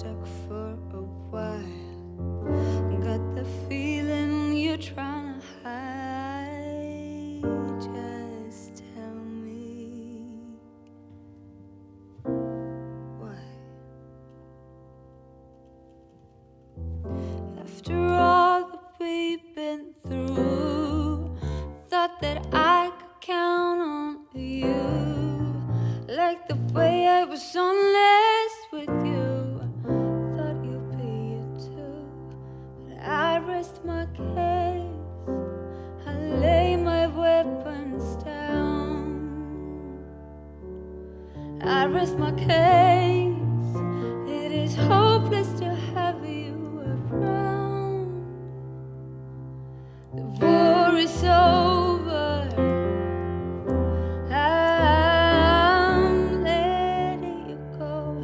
stuck for I rest my case. It is hopeless to have you around. The war is over. I'm letting you go.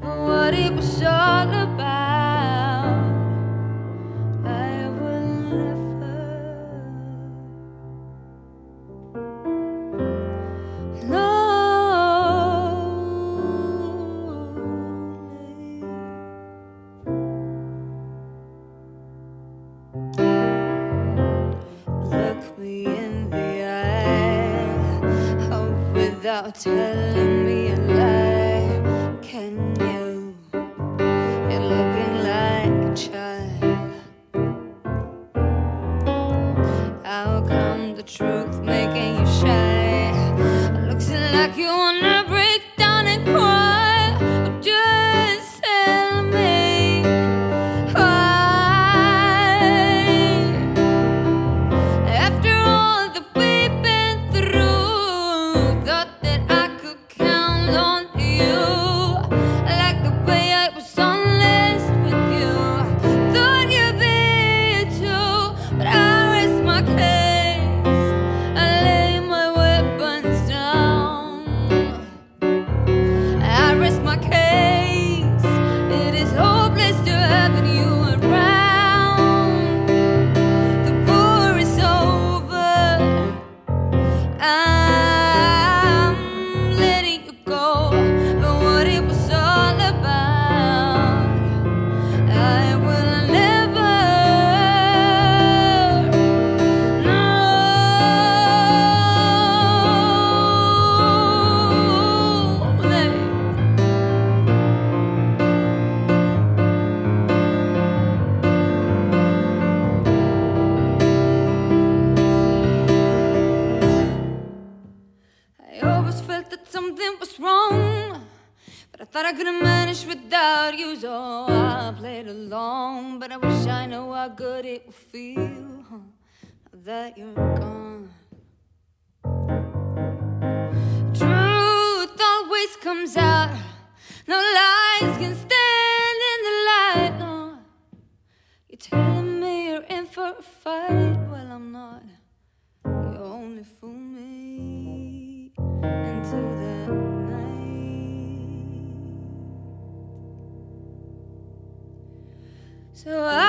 But what it was all without telling me a lie. Can you? You're looking like a child. How come the truth making you shy? Thought I could have managed without you, so I played along. But I wish I knew how good it would feel huh, that you're gone. Truth always comes out, no lies can stand in the light. No. You're telling me you're in for a fight, well, I'm not. You only fool me So I